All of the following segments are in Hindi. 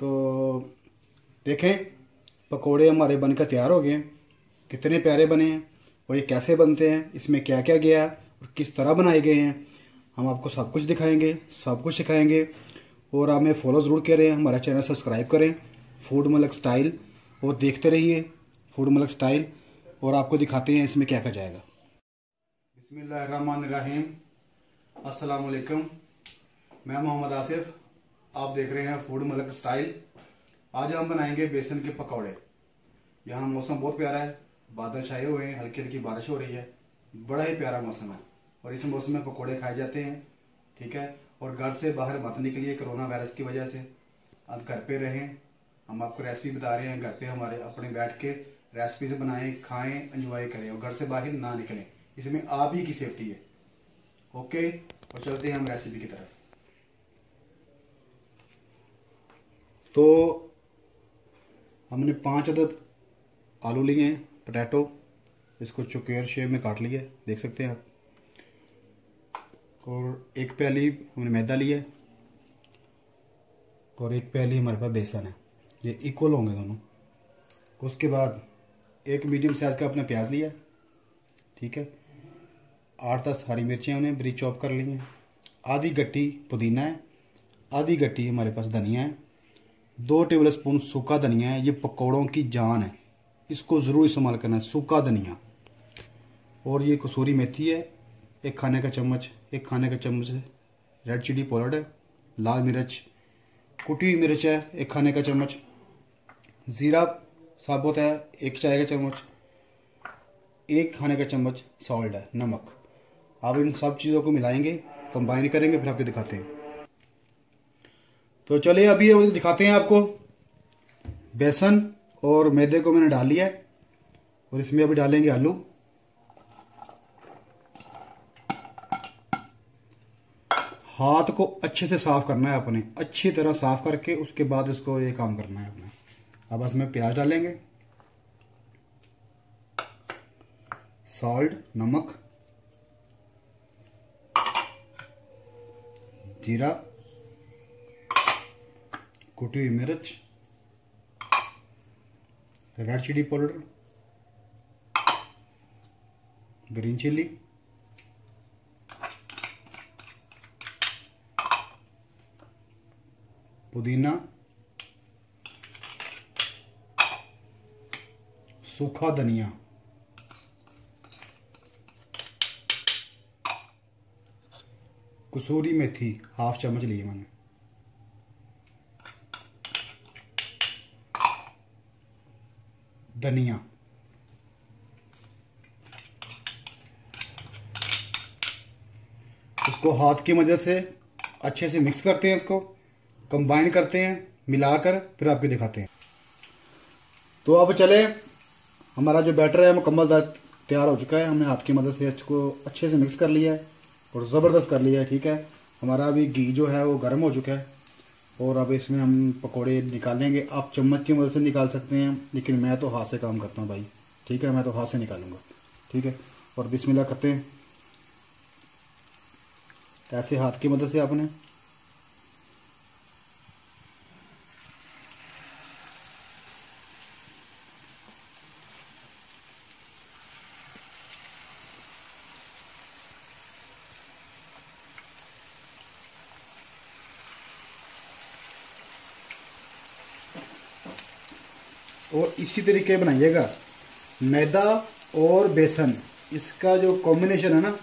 तो देखें, पकोड़े हमारे बनकर तैयार हो गए कितने प्यारे बने हैं और ये कैसे बनते हैं, इसमें क्या क्या गया और किस तरह बनाए गए हैं, हम आपको सब कुछ दिखाएँगे, सब कुछ सिखाएँगे। और आप हमें फॉलो ज़रूर करें, हमारा चैनल सब्सक्राइब करें फ़ूड मलक स्टाइल और देखते रहिए फ़ूड मलक स्टाइल और आपको दिखाते हैं इसमें क्या क्या जाएगा। बिसमीम वालेकुम मैं मोहम्मद आसिफ आप देख रहे हैं फ़ूड मलक स्टाइल। आज हम बनाएँगे बेसन के पकौड़े। यहाँ मौसम बहुत प्यारा है। बादल छाए हुए हैं, हल्की हल्की बारिश हो रही है। बड़ा ही प्यारा मौसम है और इस मौसम में पकौड़े खाए जाते हैं, ठीक है? और घर से बाहर मत निकलिए कोरोना वायरस की वजह से। अब घर पे रहें। हम आपको रेसिपी बता रहे हैं, घर पे हमारे अपने बैठ के रेसिपीज़ बनाएँ, खाएँ एंजॉय करें और घर से बाहर ना निकलें। इसमें आप ही की सेफ्टी है। ओके और चलते हैं हम रेसिपी की तरफ़। तो हमने पाँच अदद आलू लिए हैं पोटैटो इसको चुकेर शेप में काट लिया देख सकते हैं आप। और एक प्याली हमने मैदा लिया है, और एक प्याली हमारे पास बेसन है। ये इक्वल होंगे दोनों। उसके बाद एक मीडियम साइज़ का अपने प्याज लिया, ठीक है। आठ दस हरी मिर्चें हमने ब्रिज चॉप कर ली हैं। आधी गट्टी पुदीना है, आधी गट्टी हमारे पास धनिया है। दो टेबल स्पून सूखा धनिया है, ये पकौड़ों की जान है। इसको ज़रूर इस्तेमाल करना है, सूखा धनिया। और ये कसूरी मेथी है, एक खाने का चम्मच, एक खाने का चम्मच रेड चिली पाउडर है, लाल मिर्च, कुटी हुई मिर्च है, एक खाने का चम्मच। ज़ीरा साबुत है, एक चाय का चम्मच। एक खाने का चम्मच सॉल्ट है, नमक। आप इन सब चीज़ों को मिलाएँगे कंबाइन करेंगे, फिर आपको दिखाते हैं। तो चलिए अभी दिखाते हैं आपको। बेसन और मैदे को मैंने डाल लिया है और इसमें अभी डालेंगे आलू। हाथ को अच्छे से साफ़ करना है अपने। अच्छी तरह साफ़ करके उसके बाद इसको ये काम करना है अपने। अब इसमें प्याज डालेंगे। सॉल्ट, नमक, जीरा कुटी हुई मिर्च, red chili powder, green chili, पुदीना, सूखा धनिया। कसूरी मेथी, हाफ़ चम्मच लिए मैंने। धनिया। इसको हाथ की मदद से अच्छे से मिक्स करते हैं इसको कंबाइन करते हैं, मिलाकर फिर आपको दिखाते हैं। तो अब चले, हमारा जो बैटर है, मुकम्मल तैयार हो चुका है। हमने हाथ की मदद से इसको अच्छे से मिक्स कर लिया है और ज़बरदस्त कर लिया है, ठीक है? हमारा अभी घी जो है, वो गर्म हो चुका है। और अब इसमें हम पकोड़े निकालेंगे आप चम्मच की मदद से निकाल सकते हैं, लेकिन मैं तो हाथ से काम करता हूँ भाई। ठीक है, मैं तो हाथ से निकालूँगा। ठीक है, और बिस्मिल्लाह करते हैं। ऐसे हाथ की मदद से आपने और इसी तरीके बनाइएगा। मैदा और बेसन। इसका जो कॉम्बिनेशन है ना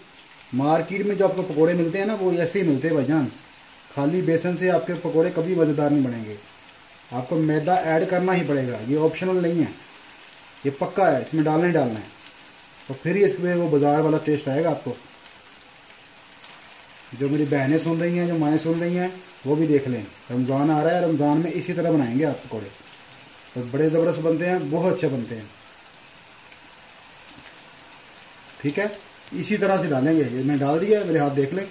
मार्केट में जो आपको पकोड़े मिलते हैं ना, वो ऐसे ही मिलते हैं भाईजान। खाली बेसन से आपके पकोड़े कभी मज़ेदार नहीं बनेंगे। आपको मैदा ऐड करना ही पड़ेगा। ये ऑप्शनल नहीं है। ये पक्का है, इसमें डालना ही डालना है। तो फिर ही इसमें वो बाज़ार वाला टेस्ट आएगा आपको। जो मेरी बहनें सुन रही हैं, जो माएँ सुन रही हैं, वो भी देख लें। रमज़ान आ रहा है, रमज़ान में इसी तरह बनाएँगे आप पकौड़े। तो बड़े ज़बरदस्त बनते हैं, बहुत अच्छे बनते हैं। ठीक है? इसी तरह से डालेंगे। ये मैं डाल दिया मेरे हाथ देख लें।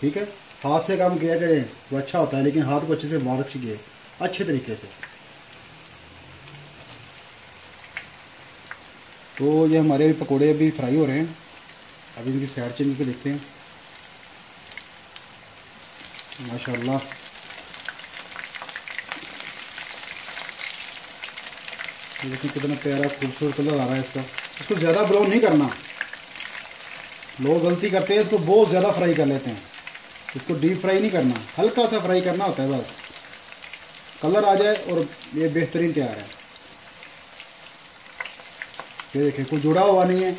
ठीक है? हाथ से काम किया करें तो अच्छा होता है, लेकिन हाथ को अच्छे से मार चाहिए अच्छे तरीके से। तो ये हमारे अभी पकौड़े अभी फ्राई हो रहे हैं। अभी इनकी साइड चेंज करके देखते हैं। माशाल्लाह। देखिए कितना प्यारा, खूबसूरत कलर आ रहा है इसका। इसको ज़्यादा ब्राउन नहीं करना। लोग गलती करते हैं, इसको बहुत ज़्यादा फ्राई कर लेते हैं। इसको डीप फ्राई नहीं करना। हल्का सा फ्राई करना होता है बस। कलर आ जाए और ये बेहतरीन तैयार है। ये देखिए कोई जुड़ा हुआ नहीं है।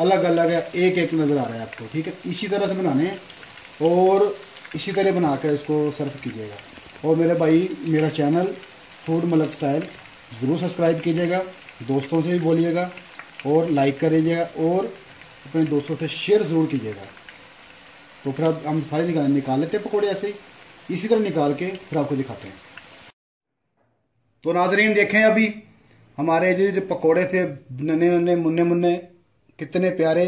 अलग अलग है एक एक नज़र आ रहा है आपको, ठीक है? इसी तरह से बनाने हैं। और इसी तरह बनाकर इसको सर्व कीजिएगा। और मेरे भाई, मेरा चैनल फ़ूड मलक स्टाइल ज़रूर सब्सक्राइब कीजिएगा, दोस्तों से भी बोलिएगा और लाइक करिएगा और अपने दोस्तों से शेयर ज़रूर कीजिएगा। तो फिर अब हम सारे निकाल निकाल लेते हैं पकौड़े ऐसे ही। इसी तरह निकाल के फिर आपको दिखाते हैं। तो नाजरीन, देखें अभी हमारे जो जो पकौड़े थे, नन्हे नन्हे, मुन्ने मुन्ने, कितने प्यारे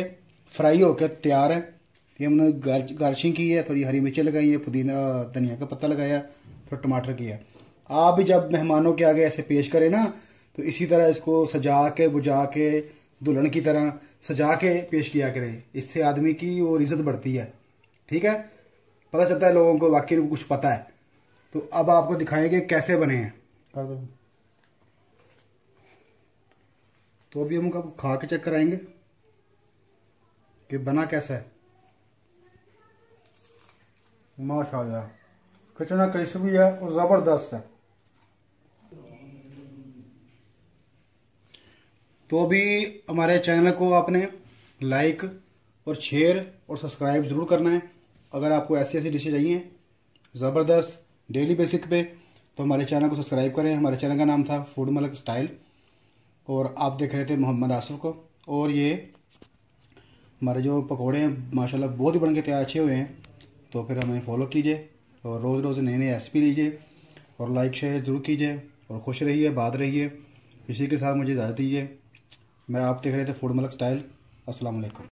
फ्राई होकर तैयार हैं। ये हमने गार्शिंग की है, थोड़ी हरी मिर्चें लगाई है, पुदीना, धनिया का पत्ता लगाया, थोड़ा टमाटर किया। आप भी जब मेहमानों के आगे ऐसे पेश करें ना तो इसी तरह इसको सजा के बुझा के दुल्हन की तरह सजा के पेश किया करें। इससे आदमी की और इज़्ज़त बढ़ती है। ठीक है? पता चलता है लोगों को वाकई को कुछ पता है। तो अब आपको दिखाएँगे कैसे बने हैं। कर दो। तो अभी हम आपको खा के चेक कराएँगे कि बना कैसा है। माशाल्लाह कितना क्रिस्पी है और ज़बरदस्त है। तो अभी हमारे चैनल को आपने लाइक और शेयर और सब्सक्राइब ज़रूर करना है। अगर आपको ऐसी ऐसी डिशें चाहिए, ज़बरदस्त, डेली बेसिक पे तो हमारे चैनल को सब्सक्राइब करें। हमारे चैनल का नाम था फ़ूड मलक स्टाइल और आप देख रहे थे मोहम्मद आसफ को। और ये हमारे जो पकोड़े हैं, माशाल्लाह बहुत ही बन के तैयार अच्छे हुए हैं। तो फिर हमें फॉलो कीजिए और रोज़ रोज़ नए नए रेसिपी लीजिए और लाइक शेयर ज़रूर कीजिए और खुश रहिए, बात रहिए। इसी के साथ मुझे इजाज़त दीजिए। मैं आप देख रहे थे फ़ूड मलक स्टाइल अस्सलाम वालेकुम।